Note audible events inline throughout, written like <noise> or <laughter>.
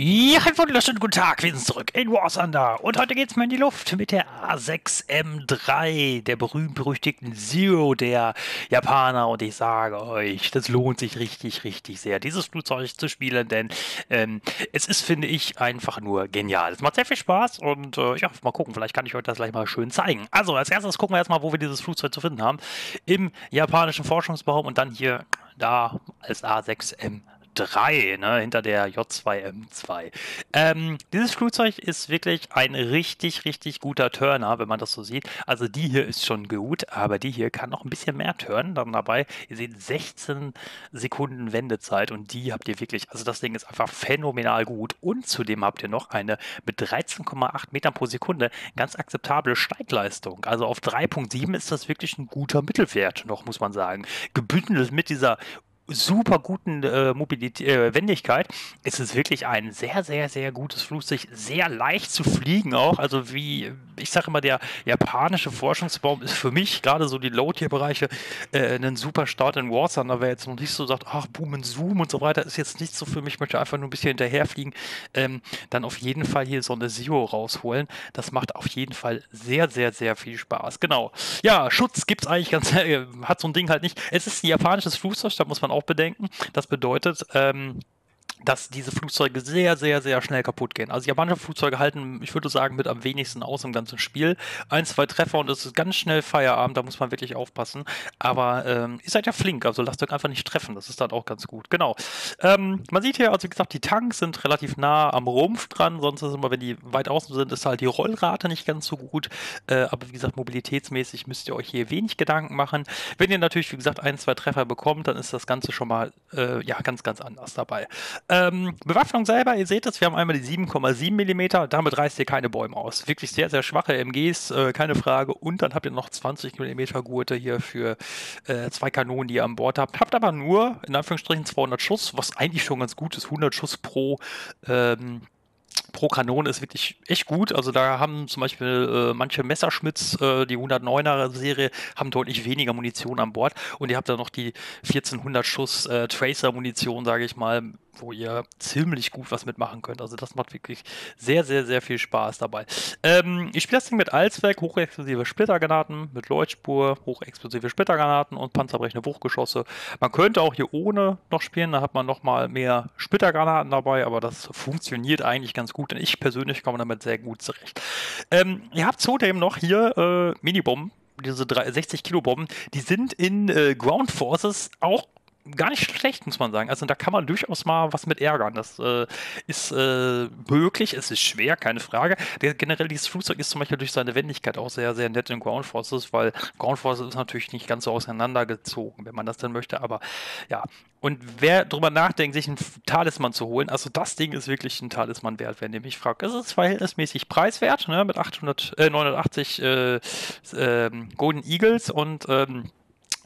Ja, einen wunderschönen guten Tag, wir sind zurück in War Thunder und heute geht's mal in die Luft mit der A6M3, der berühmt-berüchtigten Zero der Japaner und ich sage euch, das lohnt sich richtig, richtig sehr, dieses Flugzeug zu spielen, denn ähm, es ist, finde ich, einfach nur genial. Es macht sehr viel Spaß und äh, ja, mal gucken, vielleicht kann ich euch das gleich mal schön zeigen. Also, als erstes gucken wir erstmal, wo wir dieses Flugzeug zu finden haben. Im japanischen Forschungsbaum und dann hier da als A6M3. 3, ne, hinter der J2M2. Ähm, dieses Flugzeug ist wirklich ein richtig, richtig guter Turner, wenn man das so sieht. Also die hier ist schon gut, aber die hier kann noch ein bisschen mehr turnen dann dabei. Ihr seht 16 Sekunden Wendezeit und die habt ihr wirklich, also das Ding ist einfach phänomenal gut und zudem habt ihr noch eine mit 13,8 Metern pro Sekunde ganz akzeptable Steigleistung. Also auf 3.7 ist das wirklich ein guter Mittelwert noch, muss man sagen. Gebündelt mit dieser super guten äh, Mobilität, äh, Wendigkeit ist wirklich ein sehr, sehr, sehr gutes Flugzeug, sehr leicht zu fliegen auch. Also wie, ich sage immer, der japanische Forschungsbaum ist für mich, gerade so die Low-Tier-Bereiche, äh, ein super Start in War Thunder. Wer jetzt noch nicht so sagt, ach, Boom und Zoom und so weiter, ist jetzt nicht so für mich, möchte einfach nur ein bisschen hinterherfliegen, ähm, dann auf jeden Fall hier so eine Zero rausholen. Das macht auf jeden Fall sehr, sehr, sehr viel Spaß. Genau. Ja, Schutz gibt es eigentlich ganz, <laughs> hat so ein Ding halt nicht. Es ist ein japanisches Flugzeug, da muss man auch auch bedenken. Das bedeutet, ähm, dass diese Flugzeuge sehr, sehr, sehr schnell kaputt gehen. Also japanische Flugzeuge halten, ich würde sagen, mit am wenigsten aus im ganzen Spiel. Ein, zwei Treffer und es ist ganz schnell Feierabend, da muss man wirklich aufpassen. Aber ähm, ihr seid ja flink, also lasst euch einfach nicht treffen, das ist dann auch ganz gut. Genau. Ähm, man sieht hier, also wie gesagt, die Tanks sind relativ nah am Rumpf dran, sonst ist immer, wenn die weit außen sind, ist halt die Rollrate nicht ganz so gut. Äh, aber wie gesagt, mobilitätsmäßig müsst ihr euch hier wenig Gedanken machen. Wenn ihr natürlich, wie gesagt, ein, zwei Treffer bekommt, dann ist das Ganze schon mal äh, ja, ganz, ganz anders dabei. Ähm, Bewaffnung selber, ihr seht es, wir haben einmal die 7,7 mm, damit reißt ihr keine Bäume aus. Wirklich sehr, sehr schwache MGs, äh, keine Frage. Und dann habt ihr noch 20 mm Gurte hier für äh, zwei Kanonen, die ihr an Bord habt. Habt aber nur, in Anführungsstrichen, 200 Schuss, was eigentlich schon ganz gut ist, 100 Schuss pro ähm, pro Kanone ist wirklich echt gut. Also da haben zum Beispiel äh, manche Messerschmitts, äh, die 109er Serie, haben deutlich weniger Munition an Bord. Und ihr habt da noch die 1400 Schuss äh, Tracer Munition, sage ich mal, wo ihr ziemlich gut was mitmachen könnt. Also das macht wirklich sehr, sehr, sehr viel Spaß dabei. Ähm, ich spiele das Ding mit Allzweck, hochexplosive Splittergranaten, mit Leuchtspur, hochexplosive Splittergranaten und panzerbrechende Wuchtgeschosse. Man könnte auch hier ohne noch spielen, da hat man nochmal mehr Splittergranaten dabei, aber das funktioniert eigentlich ganz gut, denn ich persönlich komme damit sehr gut zurecht. Ähm, ihr habt zudem noch hier äh, Minibomben diese 60 Kilo Bomben, die sind in äh, Ground Forces auch gar nicht schlecht, muss man sagen. Also da kann man durchaus mal was mit ärgern. Das äh, ist äh, möglich, es ist schwer, keine Frage. Der, generell dieses Flugzeug ist zum Beispiel durch seine Wendigkeit auch sehr, sehr nett in Ground Forces, weil Ground Forces ist natürlich nicht ganz so auseinandergezogen, wenn man das denn möchte. Aber ja, und wer drüber nachdenkt, sich einen Talisman zu holen, also das Ding ist wirklich ein Talisman wert, wenn ihr mich fragt. Es ist verhältnismäßig preiswert, ne, mit 800, äh, 980 äh, ähm, Golden Eagles und ähm,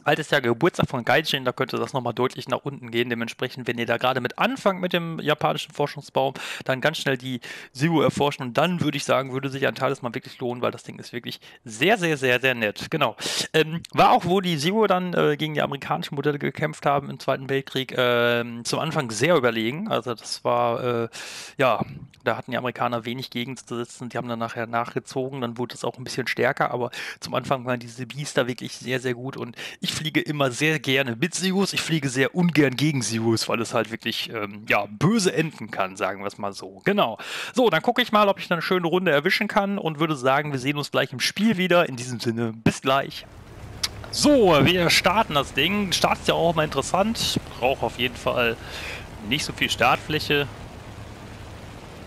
altes Jahr Geburtstag von Gaijin, da könnte das nochmal deutlich nach unten gehen. Dementsprechend, wenn ihr da gerade mit anfangt mit dem japanischen Forschungsbaum, dann ganz schnell die Zero erforschen und dann würde ich sagen, würde sich ein Talisman wirklich lohnen, weil das Ding ist wirklich sehr, sehr, sehr, sehr nett. Genau. Ähm, war auch, wo die Zero dann äh, gegen die amerikanischen Modelle gekämpft haben im Zweiten Weltkrieg, äh, zum Anfang sehr überlegen. Also das war, äh, ja, da hatten die Amerikaner wenig gegenzusetzen. Die haben dann nachher nachgezogen, dann wurde es auch ein bisschen stärker, aber zum Anfang waren diese Biester wirklich sehr, sehr gut und ich ich fliege immer sehr gerne mit Zeus, ich fliege sehr ungern gegen Zeus, weil es halt wirklich, ähm, ja, böse enden kann, sagen wir es mal so. Genau. So, dann gucke ich mal, ob ich eine schöne Runde erwischen kann und würde sagen, wir sehen uns gleich im Spiel wieder. In diesem Sinne, bis gleich. So, wir starten das Ding. Start ist ja auch mal interessant. Braucht auf jeden Fall nicht so viel Startfläche.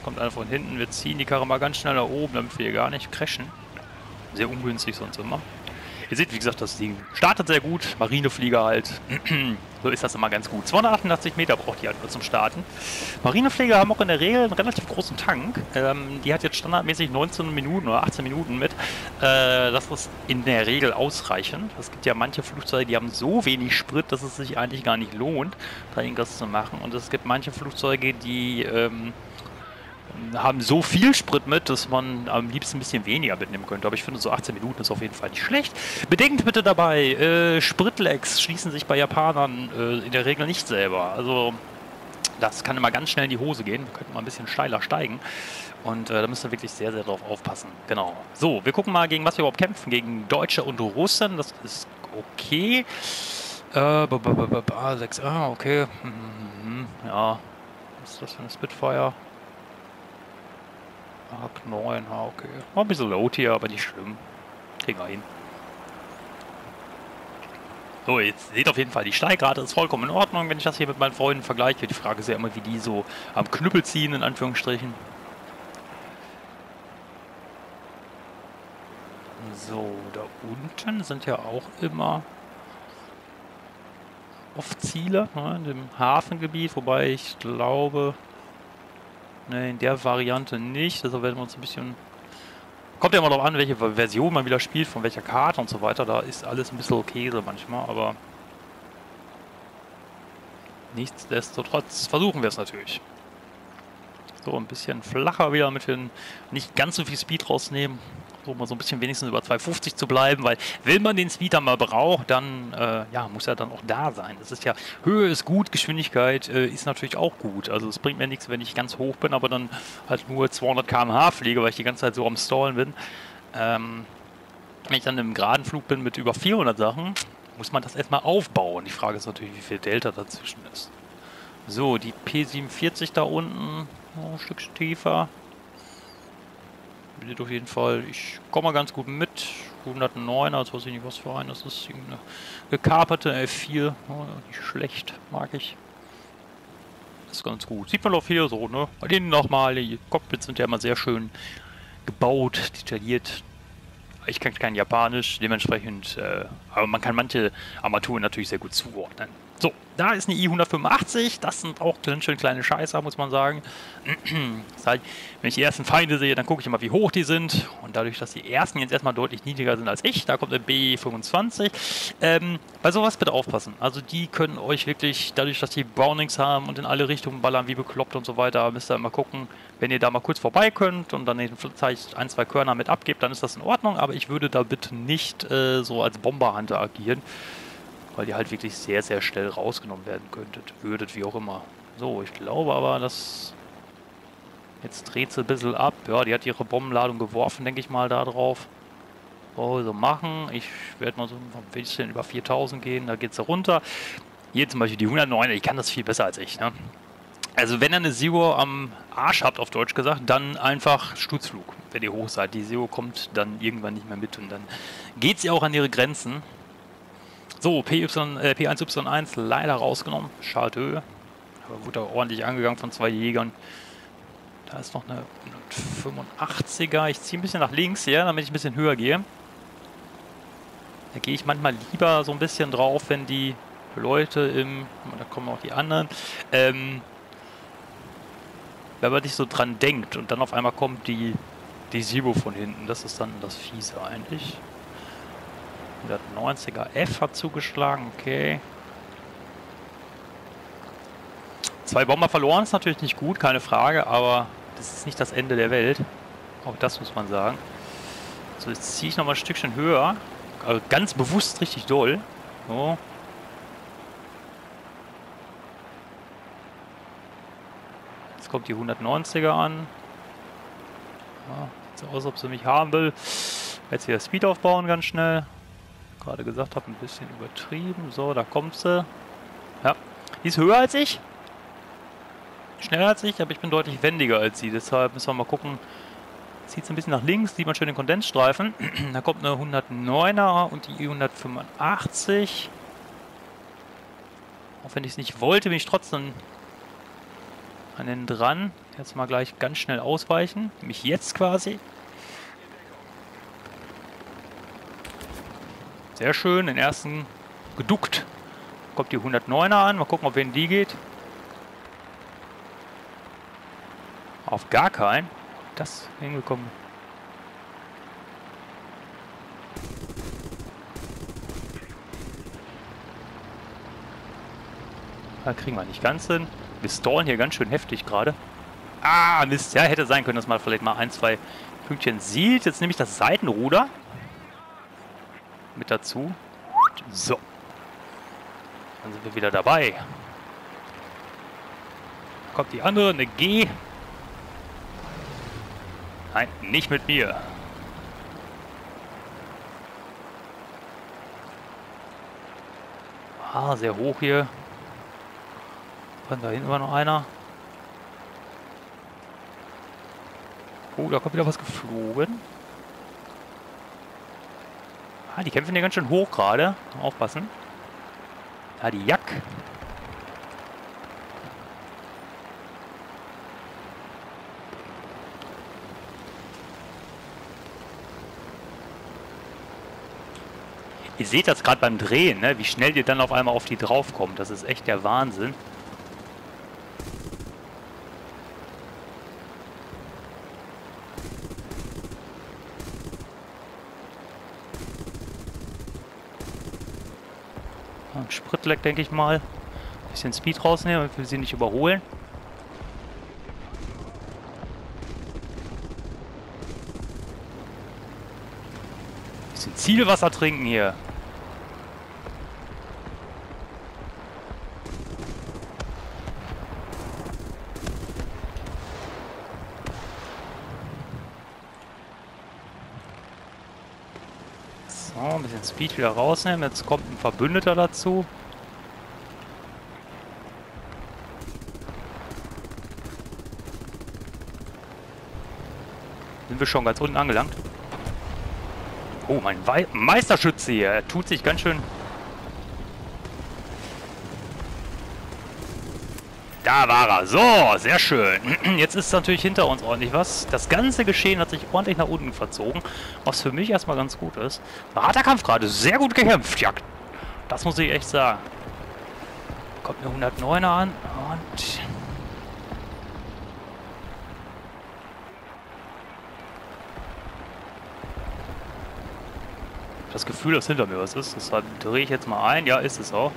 Kommt einer von hinten. Wir ziehen die Karre mal ganz schnell nach oben, damit wir hier gar nicht crashen. Sehr ungünstig sonst immer. Ihr seht, wie gesagt, das Ding startet sehr gut. Marineflieger halt. <clears throat> so ist das immer ganz gut. 288 Meter braucht die halt nur zum Starten. Marineflieger haben auch in der Regel einen relativ großen Tank. Ähm, die hat jetzt standardmäßig 19 Minuten oder 18 Minuten mit. Äh, das ist in der Regel ausreichend. Es gibt ja manche Flugzeuge, die haben so wenig Sprit, dass es sich eigentlich gar nicht lohnt, da irgendwas zu machen. Und es gibt manche Flugzeuge, die... Ähm, haben so viel Sprit mit, dass man am liebsten ein bisschen weniger mitnehmen könnte. Aber ich finde, so 18 Minuten ist auf jeden Fall nicht schlecht. Bedenkt bitte dabei, äh, Spritlecks schließen sich bei Japanern äh, in der Regel nicht selber. Also Das kann immer ganz schnell in die Hose gehen. Wir könnten mal ein bisschen steiler steigen. Und äh, da müsst ihr wirklich sehr, sehr drauf aufpassen. Genau. So, wir gucken mal, gegen was wir überhaupt kämpfen. Gegen Deutsche und Russen. Das ist okay. Äh, b -b -b 6 ah, okay. Hm, hm, hm, ja. Was ist das für eine Spitfire? Mark 9, ah, okay. War ein bisschen laut hier, aber nicht schlimm. Kriegen wir hin. So, jetzt seht auf jeden Fall, die Steigrate ist vollkommen in Ordnung, wenn ich das hier mit meinen Freunden vergleiche. Die Frage ist ja immer, wie die so am Knüppel ziehen, in Anführungsstrichen. So, da unten sind ja auch immer oft Ziele, ne, in dem Hafengebiet, wobei ich glaube, ne, in der Variante nicht. Deshalb werden wir uns ein bisschen Kommt ja immer darauf an, welche Version man wieder spielt, von welcher Karte und so weiter. Da ist alles ein bisschen Käse manchmal, aber nichtsdestotrotz versuchen wir es natürlich. So, ein bisschen flacher wieder, damit wir nicht ganz so viel Speed rausnehmen so mal so ein bisschen wenigstens über 250 zu bleiben, weil will man den Speed dann mal braucht, dann äh, ja, muss er dann auch da sein. Das ist ja, Höhe ist gut, Geschwindigkeit äh, ist natürlich auch gut. Also es bringt mir nichts, wenn ich ganz hoch bin, aber dann halt nur 200 km/h fliege, weil ich die ganze Zeit so am Stallen bin. Ähm, wenn ich dann im geraden Flug bin mit über 400 Sachen, muss man das erstmal aufbauen. Die Frage ist natürlich, wie viel Delta dazwischen ist. So, die P47 da unten, oh, ein Stück tiefer sieht auf jeden Fall, ich komme ganz gut mit. 109, also weiß ich nicht was für ein, das ist eine gekaperte F4, oh, nicht schlecht, mag ich. Das ist ganz gut. Sieht man doch hier so, ne? Bei denen nochmal, die Cockpits sind ja immer sehr schön gebaut, detailliert. Ich kann kein Japanisch, dementsprechend, äh, aber man kann manche Armaturen natürlich sehr gut zuordnen. So, da ist eine i185. Das sind auch ganz schön kleine Scheißer, muss man sagen. <clears throat> Das heißt, wenn ich die ersten Feinde sehe, dann gucke ich immer, wie hoch die sind. Und dadurch, dass die ersten jetzt erstmal deutlich niedriger sind als ich, da kommt der B25. Ähm, bei sowas bitte aufpassen. Also die können euch wirklich, dadurch, dass die Brownings haben und in alle Richtungen ballern wie bekloppt und so weiter, müsst ihr immer gucken, wenn ihr da mal kurz vorbei könnt und dann vielleicht ein, zwei Körner mit abgebt, dann ist das in Ordnung. Aber ich würde da bitte nicht äh, so als Bomberhunter agieren weil ihr halt wirklich sehr, sehr schnell rausgenommen werden könntet, würdet, wie auch immer. So, ich glaube aber, dass... Jetzt dreht sie ein bisschen ab. Ja, die hat ihre Bombenladung geworfen, denke ich mal, da drauf. Oh, so machen. Ich werde mal so ein bisschen über 4000 gehen, da geht sie runter. Hier zum Beispiel die 109, ich kann das viel besser als ich, ne? Also wenn ihr eine Zero am Arsch habt, auf Deutsch gesagt, dann einfach Sturzflug, wenn ihr hoch seid. Die Zero kommt dann irgendwann nicht mehr mit und dann geht sie auch an ihre Grenzen. So, PY, äh, P1Y1 leider rausgenommen. Schade. Aber wurde ordentlich angegangen von zwei Jägern. Da ist noch eine 85er. Ich ziehe ein bisschen nach links hier, damit ich ein bisschen höher gehe. Da gehe ich manchmal lieber so ein bisschen drauf, wenn die Leute im... Da kommen auch die anderen. Ähm, wenn man nicht so dran denkt und dann auf einmal kommt die, die Zero von hinten. Das ist dann das Fiese eigentlich. 190er F hat zugeschlagen, okay. Zwei Bomber verloren ist natürlich nicht gut, keine Frage, aber das ist nicht das Ende der Welt. Auch das muss man sagen. So, jetzt ziehe ich nochmal ein Stückchen höher. Also ganz bewusst richtig doll. So. Jetzt kommt die 190er an. Ja, sieht so aus, ob sie mich haben will. Jetzt wieder Speed aufbauen ganz schnell gerade gesagt habe, ein bisschen übertrieben. So, da kommt sie. Ja, die ist höher als ich. Schneller als ich, aber ich bin deutlich wendiger als sie. Deshalb müssen wir mal gucken. Zieht es ein bisschen nach links, sieht man schön den Kondensstreifen. <clears throat> da kommt eine 109er und die 185. Auch wenn ich es nicht wollte, bin ich trotzdem an den dran. Jetzt mal gleich ganz schnell ausweichen. Nämlich jetzt quasi. Sehr schön, den ersten geduckt. Kommt die 109er an, mal gucken, ob wen die geht. Auf gar keinen. Das hingekommen. Da kriegen wir nicht ganz hin. Wir stallen hier ganz schön heftig gerade. Ah, Mist. Ja, hätte sein können, dass man vielleicht mal ein, zwei Pünktchen sieht. Jetzt nehme ich das Seitenruder mit dazu. So. Dann sind wir wieder dabei. kommt die andere, eine G. Nein, nicht mit mir. Ah, sehr hoch hier. Und da hinten war noch einer. Oh, da kommt wieder was geflogen. Ah, die kämpfen hier ganz schön hoch gerade. Aufpassen. Da die Jack. Ihr seht das gerade beim Drehen, ne? wie schnell ihr dann auf einmal auf die draufkommt. Das ist echt der Wahnsinn. Ein Spritleck, denke ich mal. Ein bisschen Speed rausnehmen, damit wir sie nicht überholen. Ein bisschen Zielwasser trinken hier. So, ein bisschen Speed wieder rausnehmen. Jetzt kommt ein Verbündeter dazu. Sind wir schon ganz unten angelangt. Oh, mein Wei Meisterschütze hier. Er tut sich ganz schön... Da war er. So, sehr schön. <clears throat> Jetzt ist natürlich hinter uns ordentlich was. Das ganze Geschehen hat sich ordentlich nach unten verzogen, was für mich erstmal ganz gut ist. Harter Kampf gerade. Sehr gut gekämpft. Ja, das muss ich echt sagen. Kommt mir 109er an und... das Gefühl, dass hinter mir was ist. Deshalb drehe ich jetzt mal ein. Ja, ist es auch.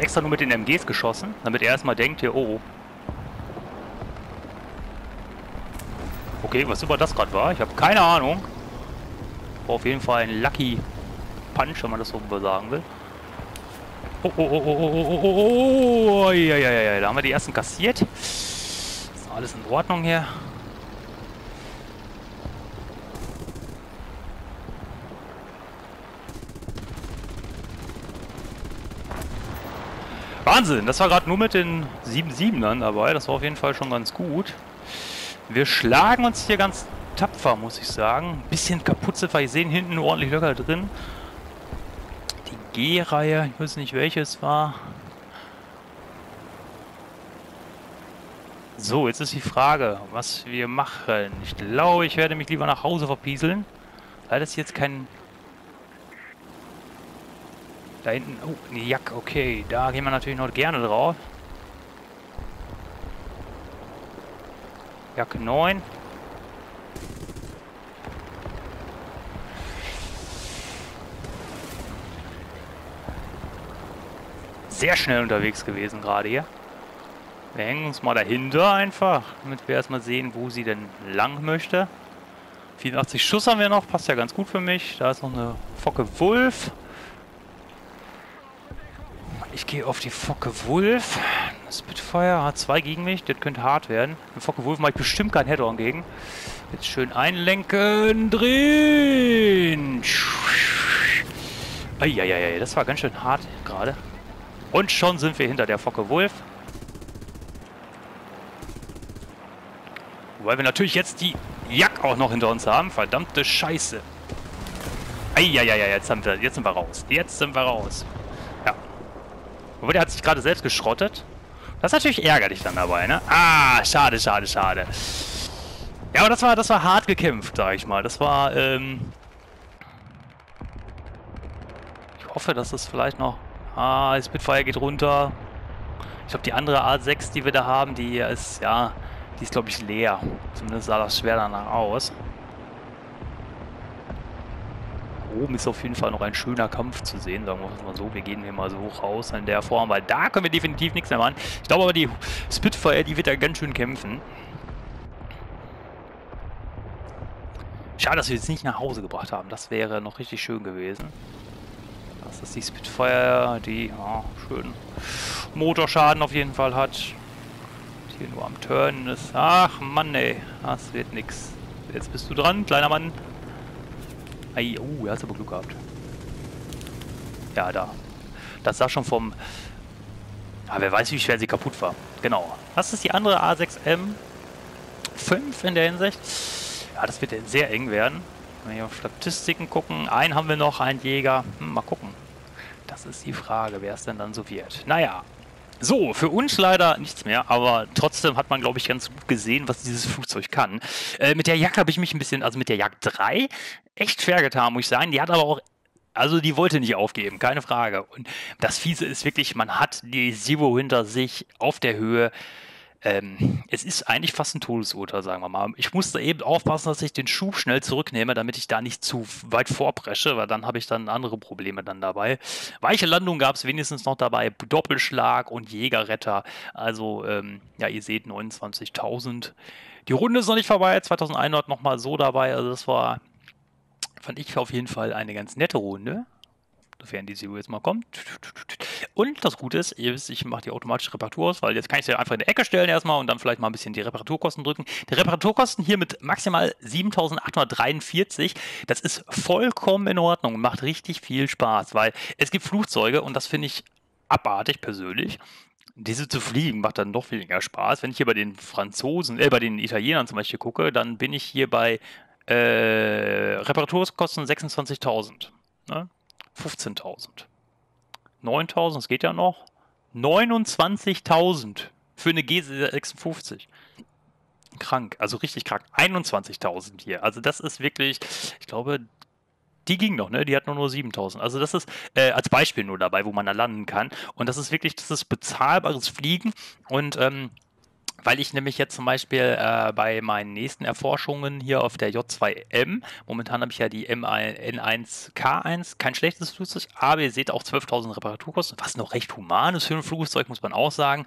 Extra nur mit den MGs geschossen, damit er erstmal denkt hier, oh. Okay, was immer das gerade war, ich habe keine Ahnung. War auf jeden Fall ein Lucky Punch, wenn man das so sagen will. Oh, oh, oh, oh, oh, oh, oh, oh, ja, ja, ja, da haben wir die ersten kassiert. Ist alles in Ordnung hier. Wahnsinn, das war gerade nur mit den 7-7ern dabei. Das war auf jeden Fall schon ganz gut. Wir schlagen uns hier ganz tapfer, muss ich sagen. Ein bisschen kaputt wir. Ich sehe hinten ordentlich locker drin. G-Reihe. Ich weiß nicht, welches war. So, jetzt ist die Frage, was wir machen. Ich glaube, ich werde mich lieber nach Hause verpieseln. Leider ist jetzt kein... Da hinten... Oh, Jack, okay. Da gehen wir natürlich noch gerne drauf. Jack 9. sehr schnell unterwegs gewesen gerade hier. Wir hängen uns mal dahinter einfach, damit wir erstmal sehen, wo sie denn lang möchte. 84 Schuss haben wir noch, passt ja ganz gut für mich. Da ist noch eine Focke Wolf. Ich gehe auf die Focke Wolf. Spitfire hat zwei gegen mich, das könnte hart werden. Eine Focke Wolf mache ich bestimmt kein Head-On gegen. Jetzt schön einlenken, drehen. Eieiei, das war ganz schön hart gerade. Und schon sind wir hinter der Focke Wolf. Wobei wir natürlich jetzt die Jack auch noch hinter uns haben. Verdammte Scheiße. Eieiei, jetzt, haben wir, jetzt sind wir raus. Jetzt sind wir raus. Wobei der hat sich gerade selbst geschrottet. Das ist natürlich ärgerlich dann dabei, ne? Ah, schade, schade, schade. Ja, aber das war, das war hart gekämpft, sag ich mal. Das war, ähm... Ich hoffe, dass es vielleicht noch Ah, das Spitfire geht runter. Ich glaube, die andere A6, die wir da haben, die ist, ja, die ist, glaube ich, leer. Zumindest sah das schwer danach aus. Oben ist auf jeden Fall noch ein schöner Kampf zu sehen, sagen wir mal so. Wir gehen hier mal so hoch raus in der Form, weil da können wir definitiv nichts mehr machen. Ich glaube aber, die Spitfire, die wird da ganz schön kämpfen. Schade, dass wir es nicht nach Hause gebracht haben. Das wäre noch richtig schön gewesen. Das ist die Spitfire, die ja, schön Motorschaden auf jeden Fall hat. Hier nur am Turnen ist. Ach Mann, ey. Das wird nix. Jetzt bist du dran, kleiner Mann. Ei, oh, er hat aber Glück gehabt. Ja, da. Das sah schon vom... Ah, wer weiß, wie schwer sie kaputt war. Genau. Das ist die andere A6M 5 in der Hinsicht. Ja, das wird sehr eng werden. Wenn wir auf Statistiken gucken. Einen haben wir noch, einen Jäger. Hm, mal gucken. Das ist die Frage, wer es denn dann so wird. Naja. So, für uns leider nichts mehr, aber trotzdem hat man, glaube ich, ganz gut gesehen, was dieses Flugzeug kann. Äh, mit der Jacke habe ich mich ein bisschen, also mit der Jagd 3, echt schwer getan, muss ich sagen. Die hat aber auch also die wollte nicht aufgeben, keine Frage. Und das Fiese ist wirklich, man hat die Zero hinter sich auf der Höhe. Ähm, es ist eigentlich fast ein Todesurteil, sagen wir mal. Ich musste eben aufpassen, dass ich den Schub schnell zurücknehme, damit ich da nicht zu weit vorpresche, weil dann habe ich dann andere Probleme dann dabei. Weiche Landung gab es wenigstens noch dabei, Doppelschlag und Jägerretter. Also, ähm, ja, ihr seht 29.000. Die Runde ist noch nicht vorbei, 2100 nochmal so dabei. Also das war fand ich auf jeden Fall eine ganz nette Runde. Sofern die Zero jetzt mal kommt. Und das Gute ist, ihr wisst, ich mache die automatische Reparatur aus, weil jetzt kann ich sie einfach in der Ecke stellen erstmal und dann vielleicht mal ein bisschen die Reparaturkosten drücken. Die Reparaturkosten hier mit maximal 7843, das ist vollkommen in Ordnung und macht richtig viel Spaß, weil es gibt Flugzeuge und das finde ich abartig persönlich diese zu fliegen macht dann noch weniger Spaß. Wenn ich hier bei den Franzosen, äh, bei den Italienern zum Beispiel gucke, dann bin ich hier bei äh, Reparaturkosten 26.000. Ne? 15.000. 9.000, das geht ja noch. 29.000 für eine G56. Krank, also richtig krank. 21.000 hier. Also das ist wirklich, ich glaube, die ging noch, ne? Die hat nur nur 7000. Also das ist äh, als Beispiel nur dabei, wo man da landen kann. Und das ist wirklich, das ist bezahlbares Fliegen. Und ähm, weil ich nämlich jetzt zum Beispiel äh, bei meinen nächsten Erforschungen hier auf der J2M, momentan habe ich ja die N1K1, kein schlechtes Flugzeug, aber ihr seht auch 12.000 Reparaturkosten, was noch recht human ist für ein Flugzeug, muss man auch sagen.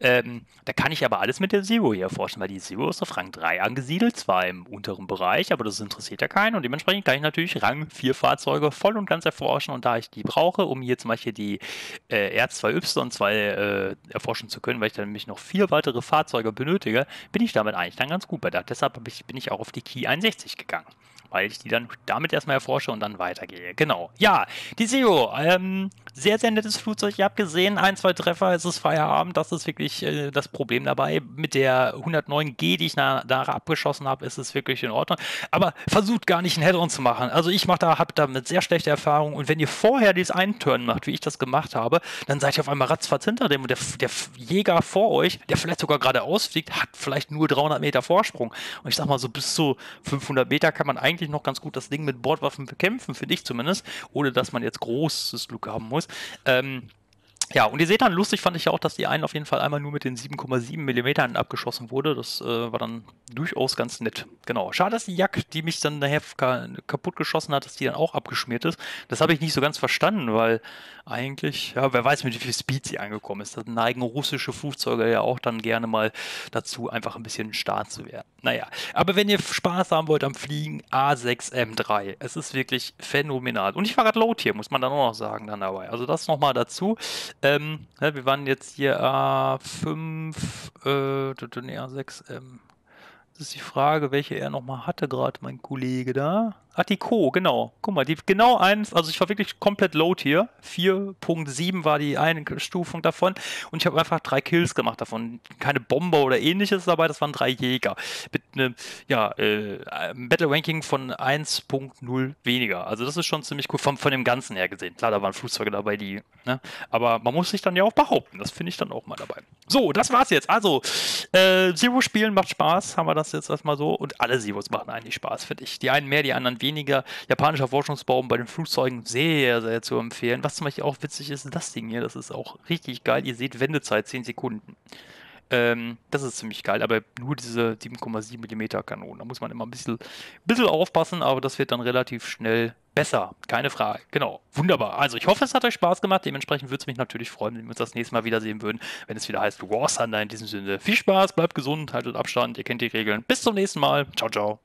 Ähm, da kann ich aber alles mit der Zero hier erforschen, weil die Zero ist auf Rang 3 angesiedelt, zwar im unteren Bereich, aber das interessiert ja keinen und dementsprechend kann ich natürlich Rang 4 Fahrzeuge voll und ganz erforschen und da ich die brauche, um hier zum Beispiel die äh, R2Y2 äh, erforschen zu können, weil ich dann nämlich noch vier weitere Fahrzeuge Fahrzeuge benötige, bin ich damit eigentlich dann ganz gut der. Deshalb bin ich auch auf die Key 61 gegangen weil ich die dann damit erstmal erforsche und dann weitergehe. Genau. Ja, die Zero. Ähm, sehr, sehr nettes Flugzeug. Ihr habt gesehen, ein, zwei Treffer, es ist Feierabend. Das ist wirklich äh, das Problem dabei. Mit der 109G, die ich da abgeschossen habe, ist es wirklich in Ordnung. Aber versucht gar nicht einen Head-On zu machen. Also ich mache da, habe damit sehr schlechte Erfahrungen. Und wenn ihr vorher dieses Einturnen macht, wie ich das gemacht habe, dann seid ihr auf einmal ratzfatz hinter dem. Und der, der Jäger vor euch, der vielleicht sogar gerade ausfliegt, hat vielleicht nur 300 Meter Vorsprung. Und ich sag mal so, bis zu 500 Meter kann man eigentlich noch ganz gut das Ding mit Bordwaffen bekämpfen, finde ich zumindest, ohne dass man jetzt großes Glück haben muss. Ähm, ja, und ihr seht dann, lustig fand ich ja auch, dass die einen auf jeden Fall einmal nur mit den 7,7 mm abgeschossen wurde. Das äh, war dann durchaus ganz nett. Genau. Schade, dass die Jack, die mich dann nachher kaputt geschossen hat, dass die dann auch abgeschmiert ist. Das habe ich nicht so ganz verstanden, weil eigentlich, ja, wer weiß, mit wie viel Speed sie angekommen ist. Da neigen russische Flugzeuge ja auch dann gerne mal dazu, einfach ein bisschen stark zu werden. Naja, aber wenn ihr Spaß haben wollt am Fliegen, A6M3. Es ist wirklich phänomenal. Und ich war gerade low hier, muss man dann auch noch sagen, dann dabei. Also das nochmal dazu. Ähm, wir waren jetzt hier A5, äh, nee, A6M. Das ist die Frage, welche er nochmal hatte gerade, mein Kollege da. Ach, die Co, genau. Guck mal, die genau eins, also ich war wirklich komplett low hier. 4.7 war die Einstufung davon und ich habe einfach drei Kills gemacht davon. Keine Bomber oder ähnliches dabei, das waren drei Jäger. Mit einem, ja, äh, Battle Ranking von 1.0 weniger. Also das ist schon ziemlich cool, von, von dem Ganzen her gesehen. Klar, da waren Flugzeuge dabei, die, ne? Aber man muss sich dann ja auch behaupten, das finde ich dann auch mal dabei. So, das war's jetzt. Also, äh, Zero spielen macht Spaß, haben wir das jetzt erstmal so. Und alle Zeros machen eigentlich Spaß, finde ich. Die einen mehr, die anderen weniger. Japanischer Forschungsbaum bei den Flugzeugen sehr, sehr zu empfehlen. Was zum Beispiel auch witzig ist, das Ding hier, das ist auch richtig geil. Ihr seht Wendezeit 10 Sekunden. Ähm, das ist ziemlich geil, aber nur diese 7,7 mm Kanonen. Da muss man immer ein bisschen, bisschen aufpassen, aber das wird dann relativ schnell besser. Keine Frage. Genau. Wunderbar. Also ich hoffe, es hat euch Spaß gemacht. Dementsprechend würde es mich natürlich freuen, wenn wir uns das nächste Mal wiedersehen würden, wenn es wieder heißt War Thunder. In diesem Sinne viel Spaß, bleibt gesund, haltet Abstand, ihr kennt die Regeln. Bis zum nächsten Mal. Ciao, ciao.